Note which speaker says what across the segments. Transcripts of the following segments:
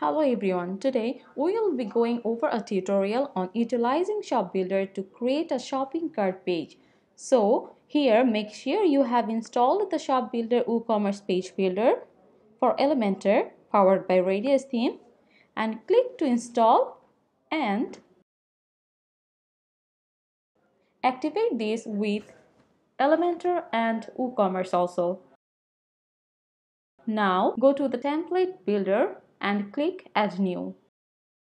Speaker 1: Hello everyone, today we will be going over a tutorial on utilizing Shop Builder to create a shopping cart page. So here make sure you have installed the Shop Builder WooCommerce page builder for Elementor powered by Radius theme and click to install and activate this with Elementor and WooCommerce also. Now go to the template builder and click add new.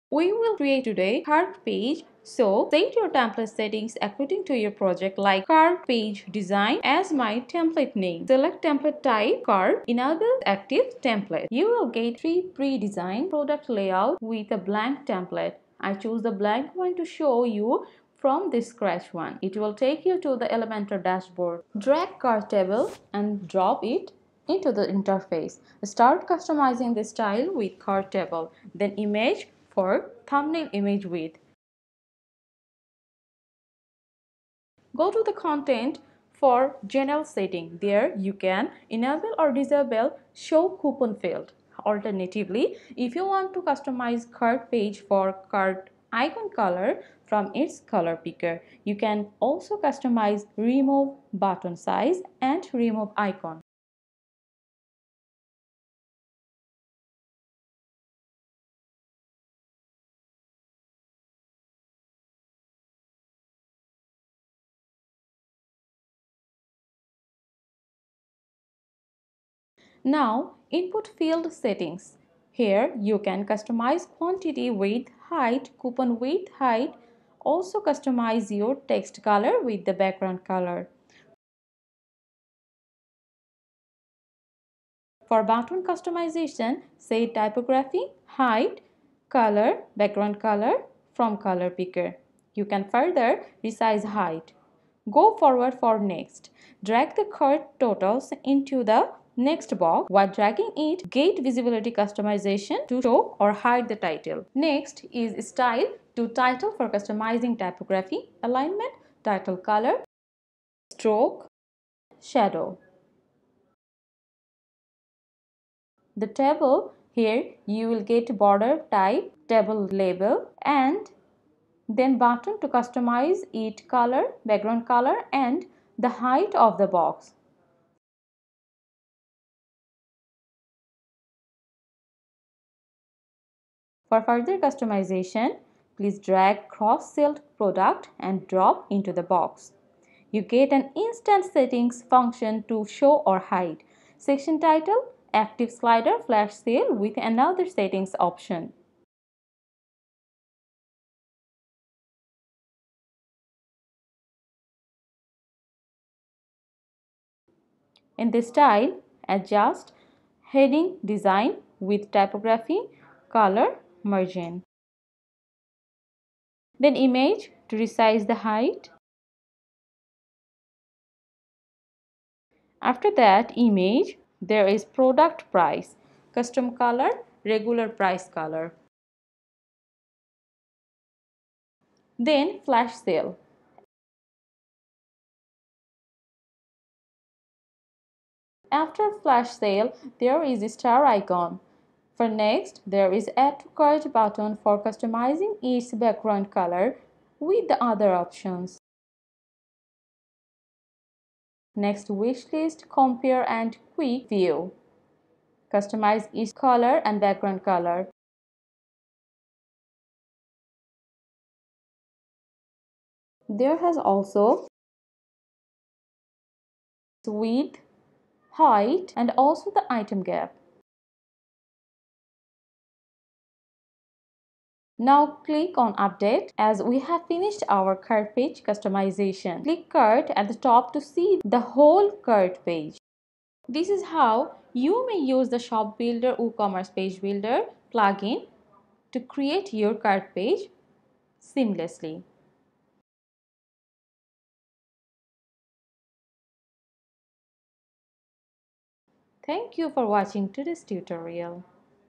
Speaker 1: We will create today cart page so set your template settings according to your project like cart page design as my template name. Select template type cart enable active template. You will get three pre-designed product layout with a blank template. I choose the blank one to show you from this scratch one. It will take you to the Elementor dashboard. Drag cart table and drop it into the interface. Start customizing the style with cart table, then image for thumbnail image width. Go to the content for general setting. There you can enable or disable show coupon field. Alternatively, if you want to customize cart page for cart icon color from its color picker, you can also customize remove button size and remove icon. Now input field settings. Here you can customize quantity width, height, coupon width, height. Also customize your text color with the background color. For button customization, say typography, height, color, background color from color picker. You can further resize height. Go forward for next. Drag the cart totals into the Next box, while dragging it, get visibility customization to show or hide the title. Next is style to title for customizing typography, alignment, title color, stroke, shadow. The table here you will get border type, table label and then button to customize it color, background color and the height of the box. For further customization, please drag cross-sell product and drop into the box. You get an instant settings function to show or hide. Section title, active slider, flash sale with another settings option. In this style, adjust heading design with typography, color margin. Then image to resize the height. After that image, there is product price, custom color, regular price color. Then flash sale. After flash sale, there is a star icon. For next, there is Add to Cart button for customizing its background color with the other options. Next, wishlist, compare and quick view. Customize each color and background color. There has also width, height and also the item gap. Now click on update as we have finished our cart page customization. Click cart at the top to see the whole cart page. This is how you may use the Shop Builder WooCommerce Page Builder plugin to create your cart page seamlessly. Thank you for watching today's tutorial.